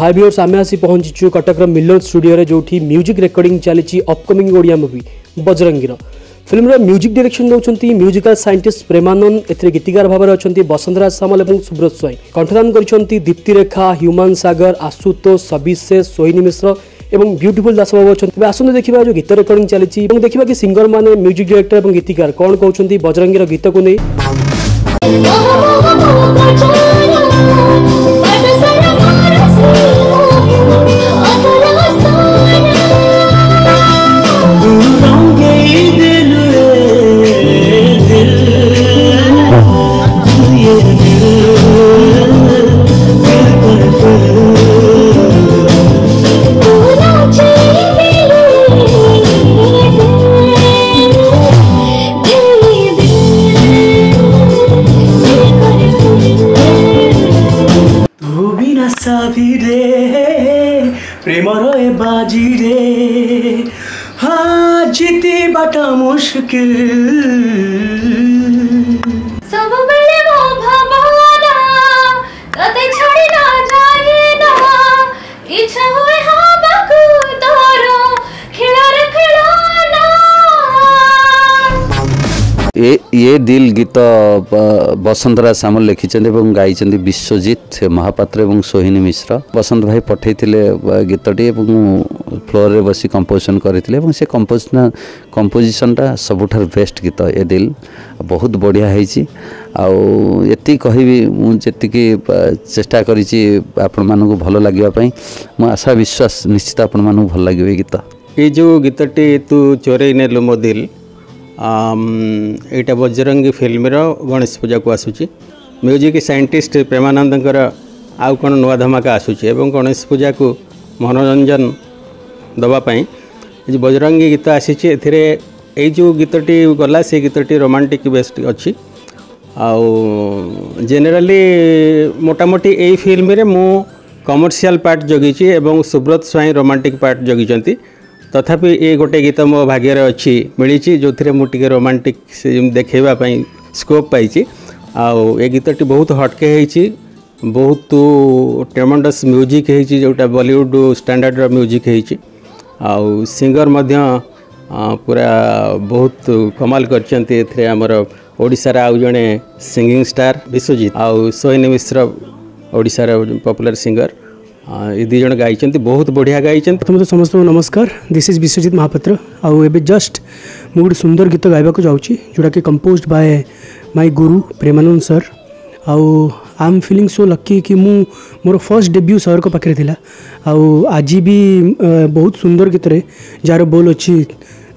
high viewers আমি আসি পৌঁছিছু কটকর মিলন স্টুডিওরে যেটি মিউজিক রেকর্ডিং চালিছি অপকমিং ওড়িয়া মুভি বজরঙ্গীর ফিল্মর মিউজিক ডিরেকশন দেওয়া মিউজিকাল সাইন্টিস্ট প্রেমানন্দ এতে গীতিকার ভাবে অনেক বসন্তরাজ সামল এবং সুব্রত স্বাইঁ কণ্ঠদান করেছেন দীপ্তিরেখা হ্যুমান সাগর আশুতোষ সবিশেষ সোহিনী মিশ্র এবং বিউটিফুল দাসবাবু অনেক এবার আসুন দেখা যে গীত রেকর্ডিং চালিছি এবং দেখা কি সিঙ্গর মানে মিউজিক ডিরেক্টর এবং গীতিকার কণ কৌন বজরঙ্গীর গীতক নিয়ে প্রেমরয় বাজি রে হা জিতি বাটা মুশকিল ये ये दिल गीत बसंतराज सामल लेखिन्छ गाई विश्वजित महापात्र ए सोहिनी मिश्र बसंत भाई पठे गीतटी फ्लोर बस कंपोजिशन गरिदिए से कम्पोजन कम्पोजिसनटा सबुठार बेस्ट गीत ए दिल बहुत बढिया है आउ यति कहि म जतिकि चेष्टा गरिन्छ ଆପଣମାନଙ୍କୁ ଭଲ ଲାଗିବା ପାଇଁ ମୁଁ ଆଶା ବିଶ୍ୱାସ ନିଶ୍ଚିତ ଆପଣମାନଙ୍କୁ ଭଲ ଲାଗିବ ଏ ଗୀତ ଏଇ ଯେଉଁ ଗୀତଟି ତୁ ଚୋରେଇ ଏଇଟା ବଜରଙ୍ଗୀ ଫିଲ୍ମର ଗଣେଶ ପୂଜାକୁ ଆସୁଛି ମ୍ୟୁଜିକ୍ ସାଇଣ୍ଟିଷ୍ଟ ପ୍ରେମାନନ୍ଦଙ୍କର ଆଉ କ'ଣ ନୂଆ ଧମାକା ଆସୁଛି ଏବଂ ଗଣେଶ ପୂଜାକୁ ମନୋରଞ୍ଜନ ଦେବା ପାଇଁ ବଜରଙ୍ଗୀ ଗୀତ ଆସିଛି ଏଥିରେ ଏଇ ଯେଉଁ ଗୀତଟି ଗଲା ସେ ଗୀତଟି ରୋମାଣ୍ଟିକ୍ ବେଷ୍ଟ ଅଛି ଆଉ ଜେନେରାଲି ମୋଟାମୋଟି ଏଇ ଫିଲ୍ମରେ ମୁଁ କମର୍ସିଆଲ୍ ପାର୍ଟ ଜଗିଛି ଏବଂ ସୁବ୍ରତ ସ୍ୱାଇଁ ରୋମାଣ୍ଟିକ୍ ପାର୍ଟ ଜଗିଛନ୍ତି तथापि ये गोटे गीत मो भाग्य अच्छी मिली जो थे मुझे रोमांटिक देखापी स्कोप पाई आ गीतटी बहुत हटके बहुत टेमंडस म्यूजिक जोटा बलीउड स्टाणार्डर म्यूजिक आउ सिंगर मध्य पूरा बहुत कमाल करमर ओडार आउ जड़े सिंगिंग स्टार विश्वजित आउ सोहन मिश्र ओडार पॉपुलर सिंगर दिज गई बहुत बढ़िया गई प्रथम तो समस्त नमस्कार दिस इज विश्वजित महापात्र आज जस्ट मुझे गोटे सुंदर गीत गायक जाऊँगी जोटा कि compose bye my Guru Premanand sir आउ I am feeling so lucky कि मु मोर फर्स्ट डेब्यू सर को पाखे थी आउ आज भी बहुत सुंदर गीत जार बोल अच्छी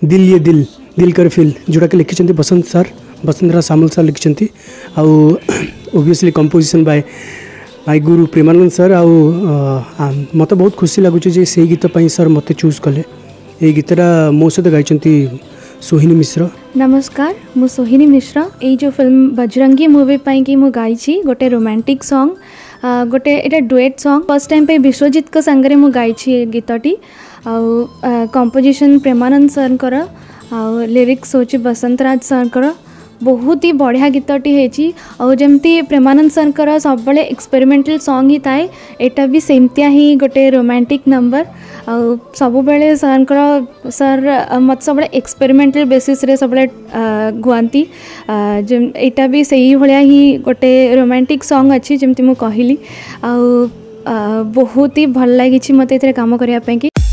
दिल ये दिल दिल कर फिल जोटा कि लिखिं बसंत सर बसंतरा सामल सर लिखिं आउ ओबली कंपोजिशन बाय ଭାଇ ଗୁରୁ ପ୍ରେମାନନ୍ଦ ସାର୍ ଆଉ ମୋତେ ବହୁତ ଖୁସି ଲାଗୁଛି ଯେ ସେଇ ଗୀତ ପାଇଁ ସାର୍ ମୋତେ ଚୁଜ୍ କଲେ ଏଇ ଗୀତଟା ମୋ ସହିତ ଗାଇଛନ୍ତି ସୋହିନୀ ମିଶ୍ର ନମସ୍କାର ମୁଁ ସୋହିନୀ ମିଶ୍ର ଏଇ ଯେଉଁ ଫିଲ୍ମ ବଜରଙ୍ଗୀ ମୁଭି ପାଇଁକି ମୁଁ ଗାଇଛି ଗୋଟେ ରୋମାଣ୍ଟିକ୍ ସଙ୍ଗ୍ ଗୋଟେ ଏଇଟା ଡୁଏଟ୍ ସଙ୍ଗ୍ ଫର୍ଷ୍ଟ ଟାଇମ୍ ପାଇଁ ବିଶ୍ୱଜିତଙ୍କ ସାଙ୍ଗରେ ମୁଁ ଗାଇଛି ଏ ଗୀତଟି ଆଉ କମ୍ପୋଜିସନ୍ ପ୍ରେମାନନ୍ଦ ସାର୍ଙ୍କର ଆଉ ଲିରିକ୍ସ ହେଉଛି ବସନ୍ତରାଜ ସାର୍ଙ୍କର ବହୁତ ହି ବଢ଼ିଆ ଗୀତଟି ହେଇଛି ଆଉ ଯେମିତି ପ୍ରେମାନନ୍ଦ ସାର୍ଙ୍କର ସବୁବେଳେ ଏକ୍ସପେରିମେଣ୍ଟାଲ୍ ସଙ୍ଗ୍ ହିଁ ଥାଏ ଏଇଟା ବି ସେମିତିଆ ହିଁ ଗୋଟେ ରୋମାଣ୍ଟିକ୍ ନମ୍ବର ଆଉ ସବୁବେଳେ ସାର୍ଙ୍କର ସାର୍ ମୋତେ ସବୁବେଳେ ଏକ୍ସପେରିମେଣ୍ଟାଲ୍ ବେସିସ୍ରେ ସବୁବେଳେ ଗୁଆନ୍ତି ଏଇଟା ବି ସେଇଭଳିଆ ହିଁ ଗୋଟେ ରୋମାଣ୍ଟିକ୍ ସଙ୍ଗ୍ ଅଛି ଯେମିତି ମୁଁ କହିଲି ଆଉ ବହୁତ ହି ଭଲ ଲାଗିଛି ମୋତେ ଏଥିରେ କାମ କରିବା ପାଇଁକି